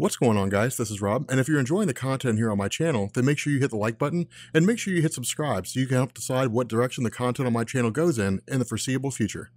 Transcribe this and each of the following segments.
What's going on guys, this is Rob, and if you're enjoying the content here on my channel, then make sure you hit the like button, and make sure you hit subscribe so you can help decide what direction the content on my channel goes in in the foreseeable future.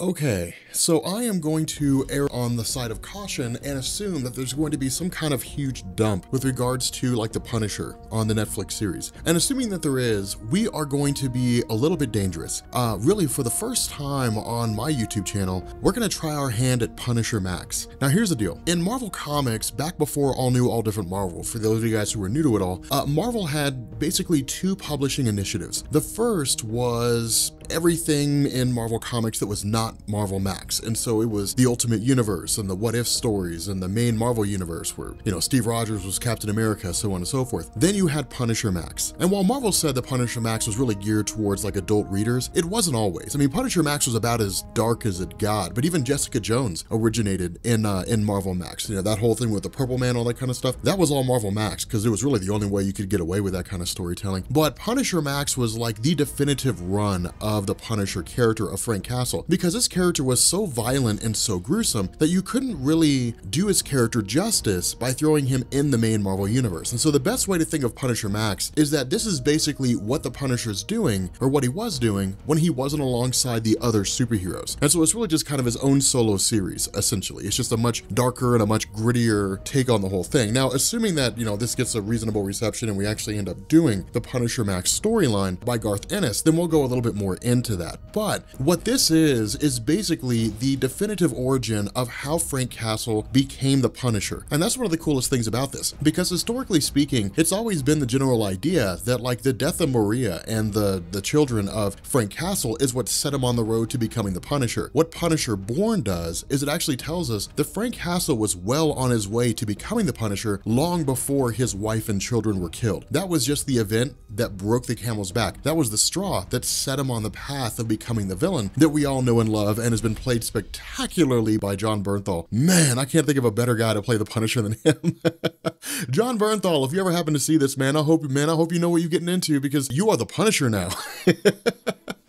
Okay, so I am going to err on the side of caution and assume that there's going to be some kind of huge dump with regards to like The Punisher on the Netflix series. And assuming that there is, we are going to be a little bit dangerous. Uh, really, for the first time on my YouTube channel, we're gonna try our hand at Punisher Max. Now here's the deal. In Marvel Comics, back before All New, All Different Marvel, for those of you guys who are new to it all, uh, Marvel had basically two publishing initiatives. The first was everything in Marvel Comics that was not Marvel Max. And so it was the Ultimate Universe and the What If stories and the main Marvel Universe where, you know, Steve Rogers was Captain America, so on and so forth. Then you had Punisher Max. And while Marvel said that Punisher Max was really geared towards like adult readers, it wasn't always. I mean, Punisher Max was about as dark as it got, but even Jessica Jones originated in uh, in Marvel Max. You know, that whole thing with the Purple Man, all that kind of stuff, that was all Marvel Max because it was really the only way you could get away with that kind of storytelling. But Punisher Max was like the definitive run of the Punisher character of Frank Castle because his character was so violent and so gruesome that you couldn't really do his character justice by throwing him in the main Marvel universe. And so the best way to think of Punisher Max is that this is basically what the Punisher's doing, or what he was doing, when he wasn't alongside the other superheroes. And so it's really just kind of his own solo series, essentially. It's just a much darker and a much grittier take on the whole thing. Now, assuming that, you know, this gets a reasonable reception and we actually end up doing the Punisher Max storyline by Garth Ennis, then we'll go a little bit more into that. But what this is, is basically the definitive origin of how Frank Castle became the Punisher. And that's one of the coolest things about this, because historically speaking, it's always been the general idea that like the death of Maria and the, the children of Frank Castle is what set him on the road to becoming the Punisher. What Punisher Born does is it actually tells us that Frank Castle was well on his way to becoming the Punisher long before his wife and children were killed. That was just the event that broke the camel's back. That was the straw that set him on the path of becoming the villain that we all know and love and has been played spectacularly by Jon Bernthal. Man, I can't think of a better guy to play the Punisher than him. Jon Bernthal, if you ever happen to see this, man, I hope, man, I hope you know what you're getting into because you are the Punisher now.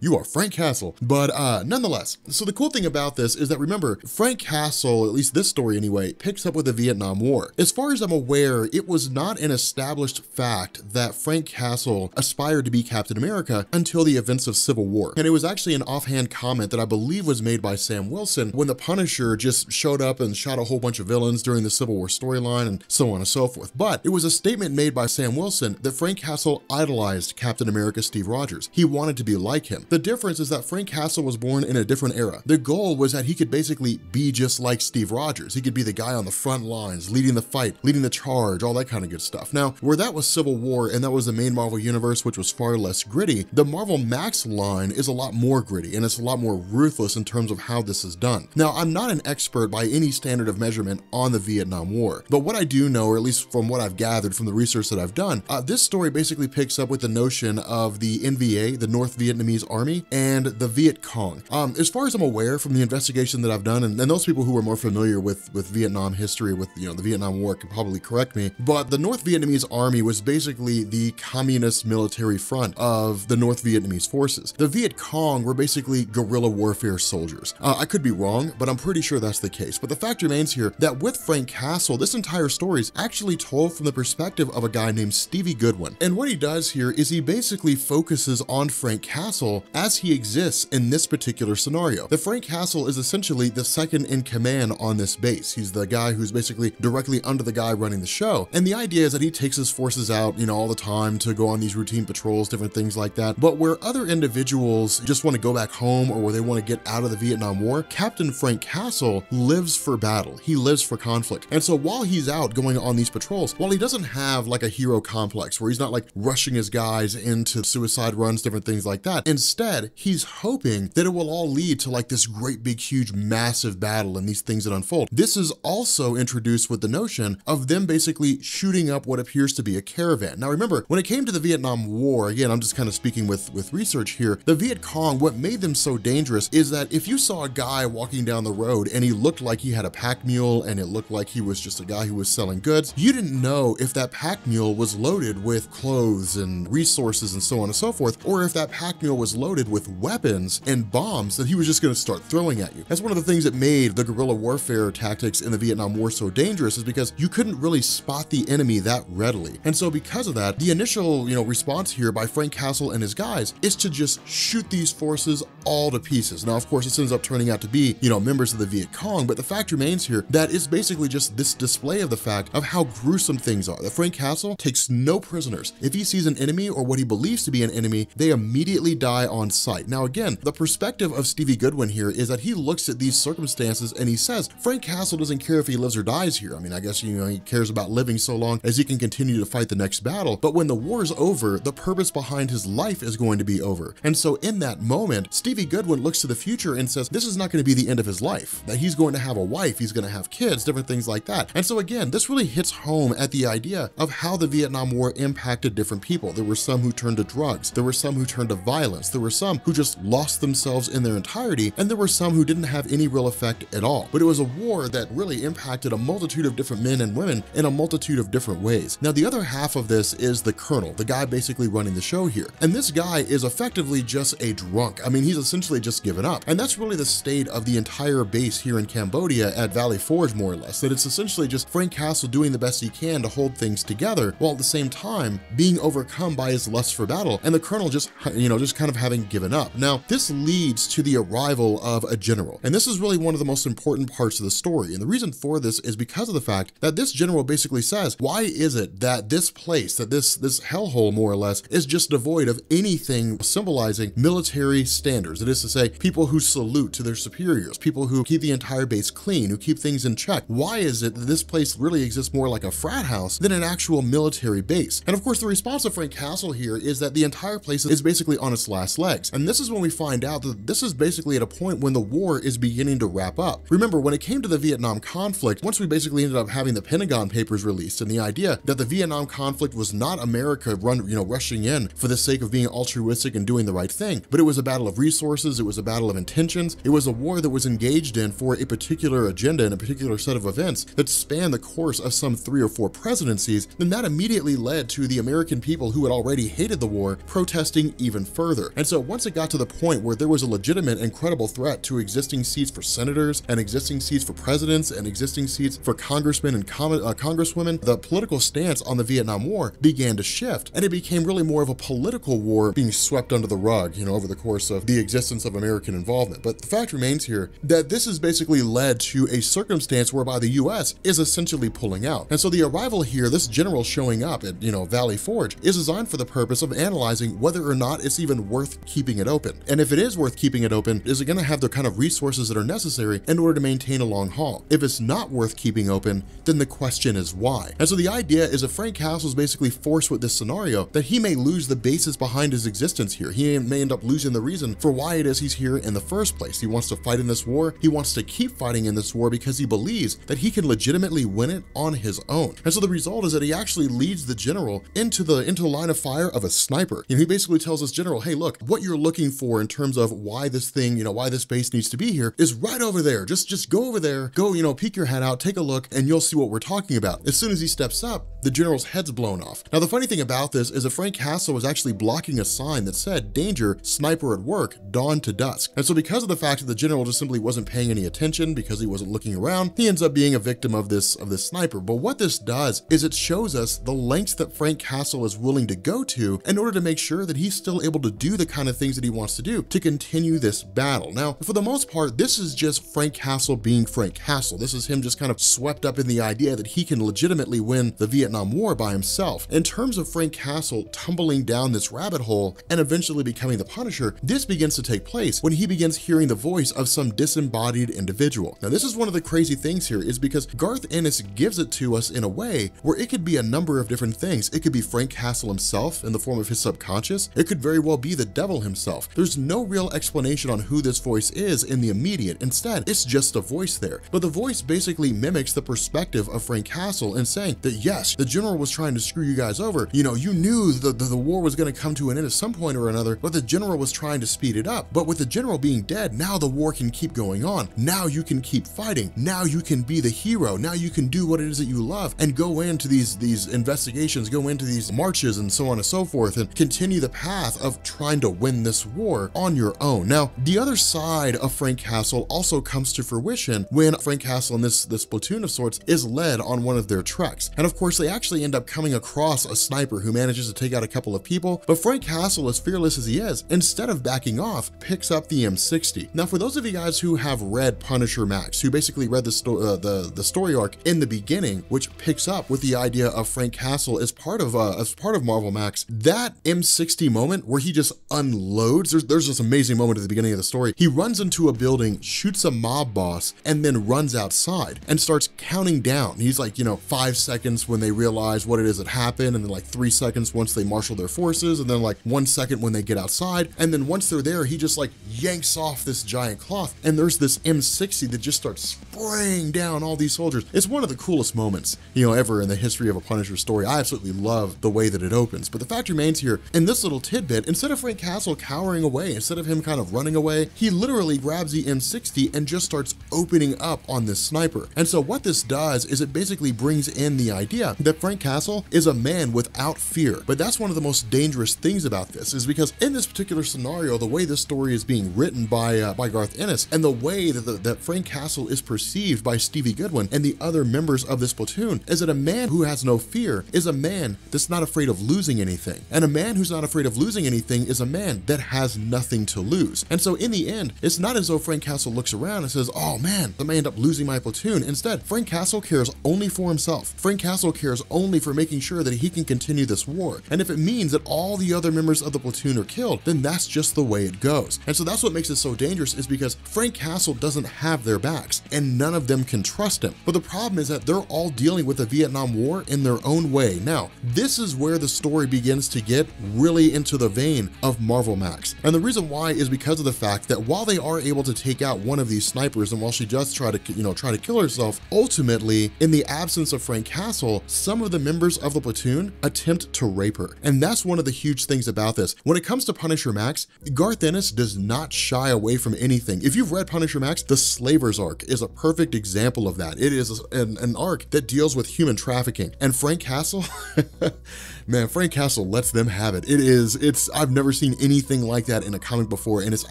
you are Frank Castle. But uh, nonetheless, so the cool thing about this is that remember, Frank Castle, at least this story anyway, picks up with the Vietnam War. As far as I'm aware, it was not an established fact that Frank Castle aspired to be Captain America until the events of Civil War. And it was actually an offhand comment that I believe was made by Sam Wilson when the Punisher just showed up and shot a whole bunch of villains during the Civil War storyline and so on and so forth. But it was a statement made by Sam Wilson that Frank Castle idolized Captain America Steve Rogers. He wanted to be like him. The difference is that Frank Castle was born in a different era. The goal was that he could basically be just like Steve Rogers. He could be the guy on the front lines, leading the fight, leading the charge, all that kind of good stuff. Now, where that was Civil War and that was the main Marvel universe, which was far less gritty, the Marvel Max line is a lot more gritty and it's a lot more ruthless in terms of how this is done. Now, I'm not an expert by any standard of measurement on the Vietnam War, but what I do know, or at least from what I've gathered from the research that I've done, uh, this story basically picks up with the notion of the NVA, the North Vietnamese Army, and the Viet Cong. Um, as far as I'm aware from the investigation that I've done, and, and those people who are more familiar with, with Vietnam history, with you know the Vietnam War can probably correct me, but the North Vietnamese Army was basically the communist military front of the North Vietnamese forces. The Viet Cong were basically guerrilla warfare soldiers. Uh, I could be wrong, but I'm pretty sure that's the case. But the fact remains here that with Frank Castle, this entire story is actually told from the perspective of a guy named Stevie Goodwin. And what he does here is he basically focuses on Frank Castle as he exists in this particular scenario. The Frank Castle is essentially the second in command on this base. He's the guy who's basically directly under the guy running the show. And the idea is that he takes his forces out, you know, all the time to go on these routine patrols, different things like that. But where other individuals just want to go back home or where they want to get out of the Vietnam War, Captain Frank Castle lives for battle. He lives for conflict. And so while he's out going on these patrols, while he doesn't have like a hero complex where he's not like rushing his guys into suicide runs, different things like that, instead, he's hoping that it will all lead to like this great big huge massive battle and these things that unfold. This is also introduced with the notion of them basically shooting up what appears to be a caravan. Now remember, when it came to the Vietnam War, again, I'm just kind of speaking with, with research here, the Viet Cong, what made them so dangerous is that if you saw a guy walking down the road and he looked like he had a pack mule and it looked like he was just a guy who was selling goods, you didn't know if that pack mule was loaded with clothes and resources and so on and so forth, or if that pack mule was loaded with weapons and bombs that he was just gonna start throwing at you. That's one of the things that made the guerrilla warfare tactics in the Vietnam War so dangerous is because you couldn't really spot the enemy that readily. And so because of that, the initial, you know, response here by Frank Castle and his guys is to just shoot these forces all to pieces. Now, of course, this ends up turning out to be, you know, members of the Viet Cong, but the fact remains here that it's basically just this display of the fact of how gruesome things are. That Frank Castle takes no prisoners. If he sees an enemy or what he believes to be an enemy, they immediately die on sight. Now, again, the perspective of Stevie Goodwin here is that he looks at these circumstances and he says, Frank Castle doesn't care if he lives or dies here. I mean, I guess, you know, he cares about living so long as he can continue to fight the next battle. But when the war is over, the purpose behind his life is going to be over. And so in that moment, Stevie Goodwin looks to the future and says, this is not going to be the end of his life, that he's going to have a wife, he's going to have kids, different things like that. And so again, this really hits home at the idea of how the Vietnam War impacted different people. There were some who turned to drugs, there were some who turned to violence, there were some who just lost themselves in their entirety, and there were some who didn't have any real effect at all. But it was a war that really impacted a multitude of different men and women in a multitude of different ways. Now, the other half of this is the colonel, the guy basically running the show here. And this guy is effectively just a drunk. I mean, he's essentially just given up. And that's really the state of the entire base here in Cambodia at Valley Forge, more or less, that it's essentially just Frank Castle doing the best he can to hold things together, while at the same time being overcome by his lust for battle, and the colonel just, you know, just kind of having given up. Now, this leads to the arrival of a general, and this is really one of the most important parts of the story, and the reason for this is because of the fact that this general basically says, why is it that this place, that this, this hellhole, more or less, is just devoid of anything symbolizing military standards? That is to say, people who salute to their superiors, people who keep the entire base clean, who keep things in check. Why is it that this place really exists more like a frat house than an actual military base? And of course, the response of Frank Castle here is that the entire place is basically on its last legs. And this is when we find out that this is basically at a point when the war is beginning to wrap up. Remember, when it came to the Vietnam conflict, once we basically ended up having the Pentagon Papers released and the idea that the Vietnam conflict was not America run, you know, rushing in for the sake of being altruistic and doing the right thing, but it was a battle of resources, it was a battle of intentions, it was a war that was engaged in for a particular agenda and a particular set of events that spanned the course of some three or four presidencies, then that immediately led to the American people who had already hated the war protesting even further. And so once it got to the point where there was a legitimate and credible threat to existing seats for senators and existing seats for presidents and existing seats for congressmen and uh, congresswomen, the political stance on the Vietnam War began to shift and it became really more of a political war being swept under the rug, you know, over the course of the existence of American involvement. But the fact remains here that this has basically led to a circumstance whereby the US is essentially pulling out. And so the arrival here, this general showing up at, you know, Valley Forge is designed for the purpose of analyzing whether or not it's even worth keeping it open. And if it is worth keeping it open, is it going to have the kind of resources that are necessary in order to maintain a long haul? If it's not worth keeping open, then the question is why. And so the idea is that Frank Castle is basically forced with this scenario that he may lose the basis behind his existence here. He may end up losing the reason for why it is he's here in the first place. He wants to fight in this war. He wants to keep fighting in this war because he believes that he can legitimately win it on his own. And so the result is that he actually leads the general into the into the line of fire of a sniper. And he basically tells this general, hey, look, what you're looking for in terms of why this thing, you know, why this base needs to be here is right over there. Just just go over there, go, you know, peek your head out, take a look, and you'll see what we're talking about. As soon as he steps up, the general's head's blown off. Now, the funny thing about this is that Frank Castle was actually blocking a sign that said, danger, sniper at work, dawn to dusk. And so because of the fact that the general just simply wasn't paying any attention because he wasn't looking around, he ends up being a victim of this, of this sniper. But what this does is it shows us the lengths that Frank Castle is willing to go to in order to make sure that he's still able to do the kind of things that he wants to do to continue this battle. Now, for the most part, this is just Frank Castle being Frank Castle. This is him just kind of swept up in the idea that he can legitimately win the Vietnam War by himself. In terms of Frank Castle tumbling down this rabbit hole and eventually becoming the Punisher, this begins to take place when he begins hearing the voice of some disembodied individual. Now, this is one of the crazy things here is because Garth Ennis gives it to us in a way where it could be a number of different things. It could be Frank Castle himself in the form of his subconscious. It could very well be the devil himself. There's no real explanation on who this voice is in the immediate. Instead, it's just a voice there. But the voice basically mimics the perspective of Frank Castle and saying that yes, the general was trying to screw you guys over. You know, you knew the, the, the war was going to come to an end at some point or another, but the general was trying to speed it up. But with the general being dead, now the war can keep going on. Now you can keep fighting. Now you can be the hero. Now you can do what it is that you love and go into these, these investigations, go into these marches and so on and so forth and continue the path of trying trying to win this war on your own. Now, the other side of Frank Castle also comes to fruition when Frank Castle and this, this platoon of sorts is led on one of their treks. And of course, they actually end up coming across a sniper who manages to take out a couple of people, but Frank Castle, as fearless as he is, instead of backing off, picks up the M60. Now, for those of you guys who have read Punisher Max, who basically read the, sto uh, the, the story arc in the beginning, which picks up with the idea of Frank Castle as part of uh, as part of Marvel Max, that M60 moment where he just unloads, there's, there's this amazing moment at the beginning of the story. He runs into a building, shoots a mob boss, and then runs outside and starts counting down. He's like, you know, five seconds when they realize what it is that happened, and then like three seconds once they marshal their forces, and then like one second when they get outside. And then once they're there, he just like yanks off this giant cloth, and there's this M60 that just starts spraying down all these soldiers. It's one of the coolest moments, you know, ever in the history of a Punisher story. I absolutely love the way that it opens. But the fact remains here, in this little tidbit, instead of Frank Castle cowering away, instead of him kind of running away, he literally grabs the M60 and just starts opening up on this sniper. And so what this does is it basically brings in the idea that Frank Castle is a man without fear. But that's one of the most dangerous things about this is because in this particular scenario, the way this story is being written by uh, by Garth Ennis and the way that, the, that Frank Castle is perceived by Stevie Goodwin and the other members of this platoon is that a man who has no fear is a man that's not afraid of losing anything. And a man who's not afraid of losing anything is a man that has nothing to lose. And so in the end, it's not as though Frank Castle looks around and says, oh man, I may end up losing my platoon. Instead, Frank Castle cares only for himself. Frank Castle cares only for making sure that he can continue this war. And if it means that all the other members of the platoon are killed, then that's just the way it goes. And so that's what makes it so dangerous is because Frank Castle doesn't have their backs and none of them can trust him. But the problem is that they're all dealing with the Vietnam War in their own way. Now, this is where the story begins to get really into the vein of Marvel Max. And the reason why is because of the fact that while they are able to take out one of these snipers and while she does try to, you know, try to kill herself, ultimately, in the absence of Frank Castle, some of the members of the platoon attempt to rape her. And that's one of the huge things about this. When it comes to Punisher Max, Garth Ennis does not shy away from anything. If you've read Punisher Max, the Slavers arc is a perfect example of that. It is an, an arc that deals with human trafficking. And Frank Castle, man, Frank Castle lets them have it. It is, it's, I've never seen anything like that in a comic before, and it's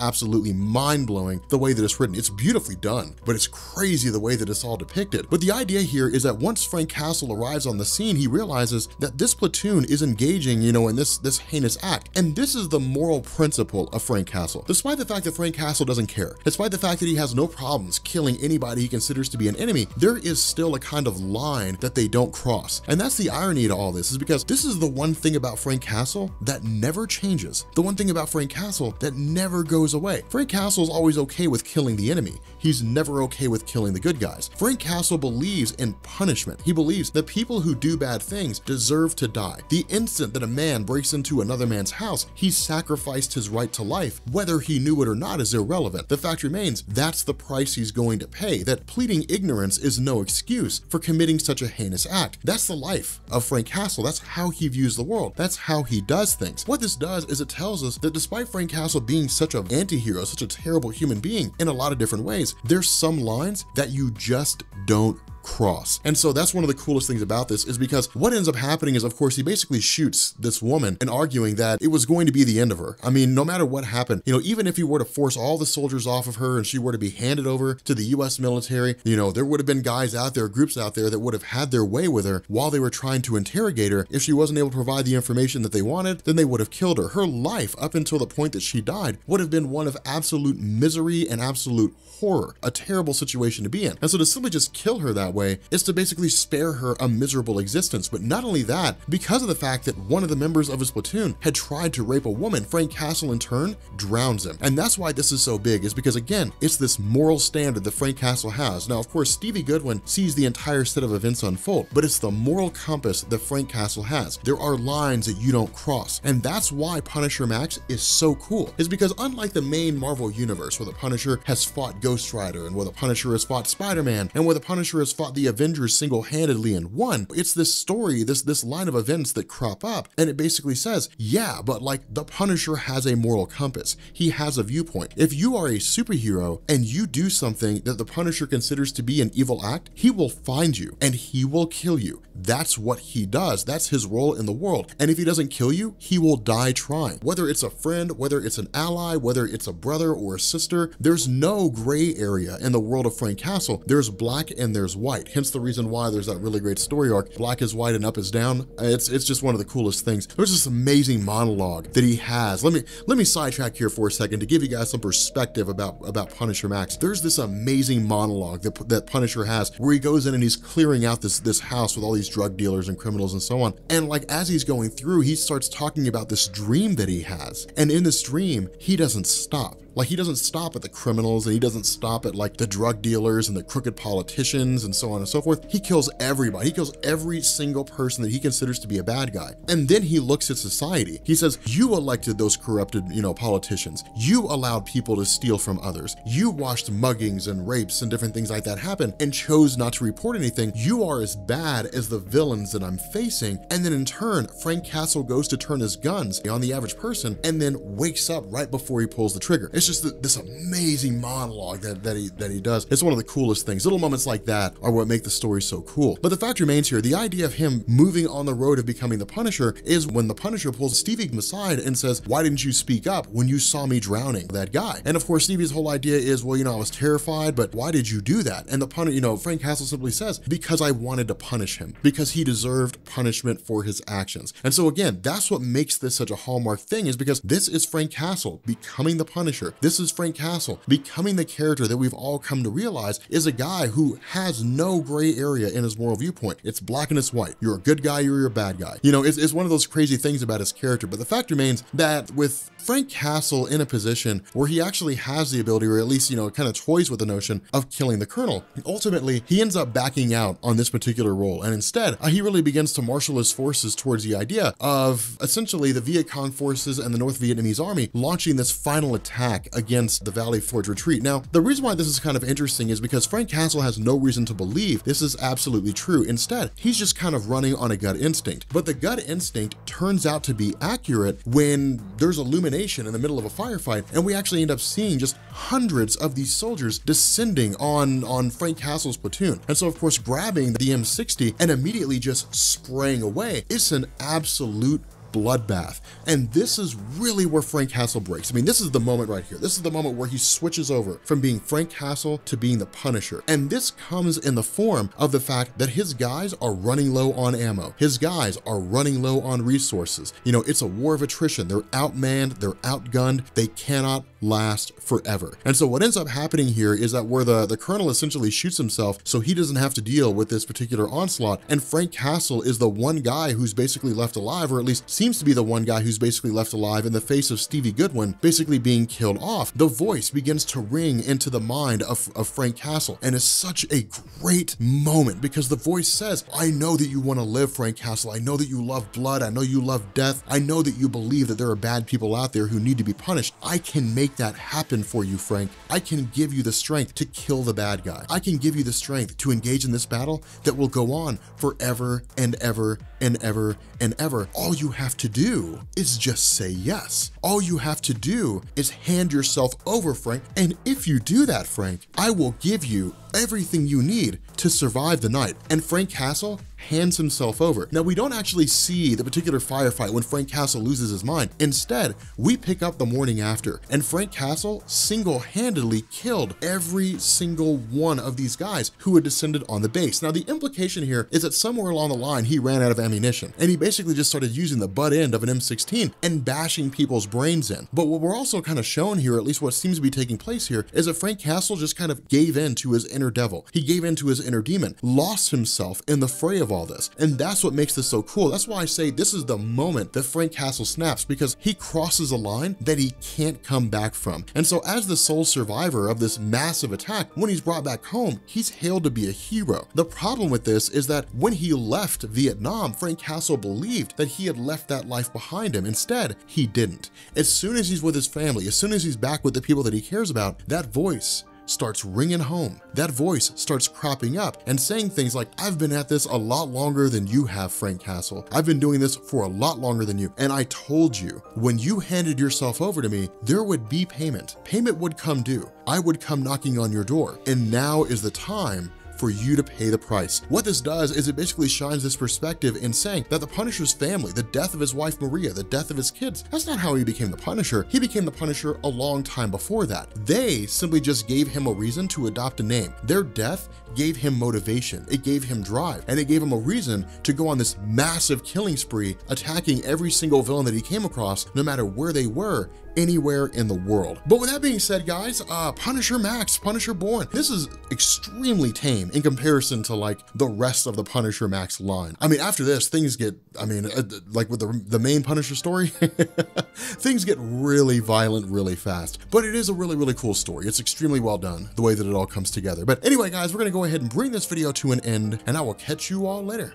absolutely mind-blowing the way that it's written. It's beautifully done, but it's crazy the way that it's all depicted. But the idea here is that once Frank Castle arrives on the scene, he realizes that this platoon is engaging, you know, in this, this heinous act. And this is the moral principle of Frank Castle. Despite the fact that Frank Castle doesn't care, despite the fact that he has no problems killing anybody he considers to be an enemy, there is still a kind of line that they don't cross. And that's the irony to all this is because this is the one thing about Frank Castle that never changes. The one thing about Frank Castle that never goes away. Frank Castle is always okay with killing the enemy. He's never okay with killing the good guys. Frank Castle believes in punishment. He believes that people who do bad things deserve to die. The instant that a man breaks into another man's house, he sacrificed his right to life. Whether he knew it or not is irrelevant. The fact remains, that's the price he's going to pay, that pleading ignorance is no excuse for committing such a heinous act. That's the life of Frank Castle. That's how he views the world. That's how he does things. What this does is it tells us that despite Frank Castle being such an anti-hero, such a terrible human being in a lot of different ways, there's some lines that you just don't cross. And so that's one of the coolest things about this is because what ends up happening is, of course, he basically shoots this woman and arguing that it was going to be the end of her. I mean, no matter what happened, you know, even if he were to force all the soldiers off of her and she were to be handed over to the US military, you know, there would have been guys out there, groups out there that would have had their way with her while they were trying to interrogate her. If she wasn't able to provide the information that they wanted, then they would have killed her. Her life up until the point that she died would have been one of absolute misery and absolute horror, a terrible situation to be in. And so to simply just kill her that way is to basically spare her a miserable existence. But not only that, because of the fact that one of the members of his platoon had tried to rape a woman, Frank Castle in turn drowns him. And that's why this is so big is because again, it's this moral standard that Frank Castle has. Now, of course, Stevie Goodwin sees the entire set of events unfold, but it's the moral compass that Frank Castle has. There are lines that you don't cross. And that's why Punisher Max is so cool, is because unlike the main Marvel universe where the Punisher has fought Ghost Rider and where the Punisher has fought Spider-Man and where the Punisher has fought fought the Avengers single-handedly and won. It's this story, this, this line of events that crop up, and it basically says, yeah, but like the Punisher has a moral compass. He has a viewpoint. If you are a superhero and you do something that the Punisher considers to be an evil act, he will find you and he will kill you. That's what he does. That's his role in the world. And if he doesn't kill you, he will die trying. Whether it's a friend, whether it's an ally, whether it's a brother or a sister, there's no gray area in the world of Frank Castle. There's black and there's white. Hence the reason why there's that really great story arc. Black is white and up is down. It's it's just one of the coolest things. There's this amazing monologue that he has. Let me let me sidetrack here for a second to give you guys some perspective about about Punisher Max. There's this amazing monologue that that Punisher has where he goes in and he's clearing out this this house with all these drug dealers and criminals and so on. And like as he's going through, he starts talking about this dream that he has. And in this dream, he doesn't stop. Like he doesn't stop at the criminals and he doesn't stop at like the drug dealers and the crooked politicians and so on and so forth. He kills everybody. He kills every single person that he considers to be a bad guy. And then he looks at society. He says, you elected those corrupted, you know, politicians. You allowed people to steal from others. You watched muggings and rapes and different things like that happen and chose not to report anything. You are as bad as the villains that I'm facing. And then in turn, Frank Castle goes to turn his guns on the average person and then wakes up right before he pulls the trigger. It's just this amazing monologue that, that he that he does. It's one of the coolest things. Little moments like that are what make the story so cool. But the fact remains here, the idea of him moving on the road of becoming the Punisher is when the Punisher pulls Stevie aside and says, why didn't you speak up when you saw me drowning that guy? And of course, Stevie's whole idea is, well, you know, I was terrified, but why did you do that? And the Punisher, you know, Frank Castle simply says, because I wanted to punish him, because he deserved punishment for his actions. And so again, that's what makes this such a hallmark thing is because this is Frank Castle becoming the Punisher. This is Frank Castle becoming the character that we've all come to realize is a guy who has no gray area in his moral viewpoint. It's black and it's white. You're a good guy, you're a bad guy. You know, it's, it's one of those crazy things about his character, but the fact remains that with Frank Castle in a position where he actually has the ability, or at least, you know, kind of toys with the notion of killing the Colonel. Ultimately, he ends up backing out on this particular role. And instead, uh, he really begins to marshal his forces towards the idea of essentially the Viet Cong forces and the North Vietnamese army launching this final attack against the Valley Forge retreat. Now, the reason why this is kind of interesting is because Frank Castle has no reason to believe this is absolutely true. Instead, he's just kind of running on a gut instinct. But the gut instinct turns out to be accurate when there's illumination in the middle of a firefight, and we actually end up seeing just hundreds of these soldiers descending on, on Frank Castle's platoon. And so, of course, grabbing the M60 and immediately just spraying away, it's an absolute bloodbath. And this is really where Frank Castle breaks. I mean, this is the moment right here. This is the moment where he switches over from being Frank Castle to being the Punisher. And this comes in the form of the fact that his guys are running low on ammo. His guys are running low on resources. You know, it's a war of attrition. They're outmanned, they're outgunned, they cannot last forever. And so what ends up happening here is that where the, the colonel essentially shoots himself so he doesn't have to deal with this particular onslaught, and Frank Castle is the one guy who's basically left alive, or at least seems to be the one guy who's basically left alive in the face of Stevie Goodwin basically being killed off. The voice begins to ring into the mind of, of Frank Castle, and it's such a great moment because the voice says, I know that you want to live, Frank Castle. I know that you love blood. I know you love death. I know that you believe that there are bad people out there who need to be punished. I can make that happen for you, Frank. I can give you the strength to kill the bad guy. I can give you the strength to engage in this battle that will go on forever and ever and ever and ever. All you have to do is just say yes. All you have to do is hand yourself over, Frank. And if you do that, Frank, I will give you everything you need to survive the night. And Frank Castle hands himself over. Now, we don't actually see the particular firefight when Frank Castle loses his mind. Instead, we pick up the morning after, and Frank Castle single-handedly killed every single one of these guys who had descended on the base. Now, the implication here is that somewhere along the line, he ran out of ammunition, and he basically just started using the butt end of an M16 and bashing people's brains in. But what we're also kind of shown here, at least what seems to be taking place here, is that Frank Castle just kind of gave in to his inner devil. He gave in to his inner demon, lost himself in the fray of all this. And that's what makes this so cool. That's why I say this is the moment that Frank Castle snaps because he crosses a line that he can't come back from. And so as the sole survivor of this massive attack, when he's brought back home, he's hailed to be a hero. The problem with this is that when he left Vietnam, Frank Castle believed that he had left that life behind him. Instead, he didn't. As soon as he's with his family, as soon as he's back with the people that he cares about, that voice starts ringing home. That voice starts cropping up and saying things like, I've been at this a lot longer than you have, Frank Castle. I've been doing this for a lot longer than you. And I told you, when you handed yourself over to me, there would be payment. Payment would come due. I would come knocking on your door. And now is the time for you to pay the price. What this does is it basically shines this perspective in saying that the Punisher's family, the death of his wife Maria, the death of his kids, that's not how he became the Punisher. He became the Punisher a long time before that. They simply just gave him a reason to adopt a name. Their death gave him motivation, it gave him drive, and it gave him a reason to go on this massive killing spree, attacking every single villain that he came across, no matter where they were, anywhere in the world. But with that being said, guys, uh, Punisher Max, Punisher Born, this is extremely tame in comparison to like the rest of the Punisher Max line. I mean, after this, things get, I mean, uh, like with the, the main Punisher story, things get really violent really fast. But it is a really, really cool story. It's extremely well done, the way that it all comes together. But anyway, guys, we're gonna go ahead and bring this video to an end, and I will catch you all later.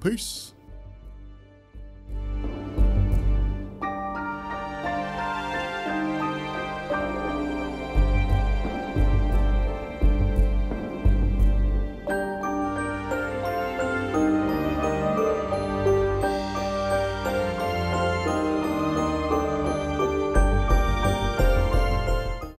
Peace.